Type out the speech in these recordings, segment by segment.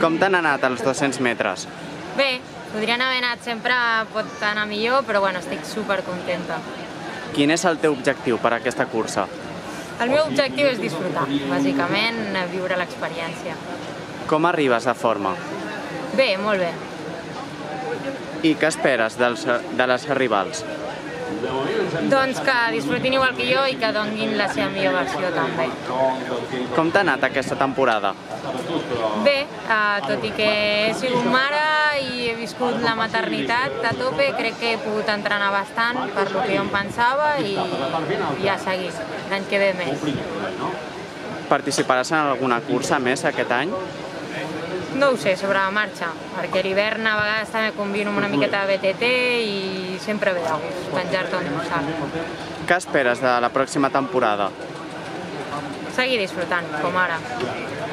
Com t'han anat els 200 metres? Bé, podrien haver anat sempre, pot anar millor, però bueno, estic super contenta. Quin és el teu objectiu per a aquesta cursa? El meu objectiu és disfrutar, bàsicament viure l'experiència. Com arribes de forma? Bé, molt bé. I què esperes dels, de les rivals? Doncs que disfrutin igual que jo i que donguin la seva millor versió també. Com t'ha anat aquesta temporada? Bé, eh, tot i que he sigut mare i he viscut la maternitat a tope, crec que he pogut entrenar bastant per lo que jo em pensava i, i a seguir, l'any que ve més. Participaràs en alguna cursa més aquest any? No ho sé, sobre la marxa, perquè l'hivern a vegades també combino amb una miqueta de BTT i sempre ve de gust penjar-te un dorsal. Què esperes de la pròxima temporada? Seguir disfrutant, com ara.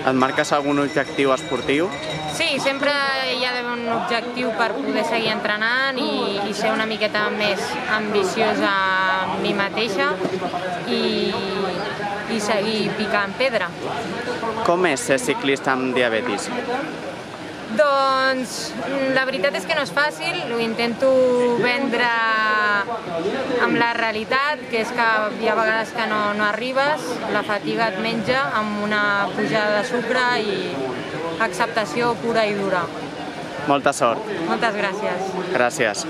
Et marques algun objectiu esportiu? Sí, sempre hi ha d'haver un objectiu per poder seguir entrenant i, i ser una miqueta més ambiciosa amb mi mateixa i, i seguir picant pedra. Com és ser ciclista amb diabetis? Doncs la veritat és que no és fàcil, ho intento vendre amb la realitat, que és que hi ha vegades que no, no arribes, la fatiga et menja amb una pujada de sucre i acceptació pura i dura. Molta sort. Moltes gràcies. Gràcies.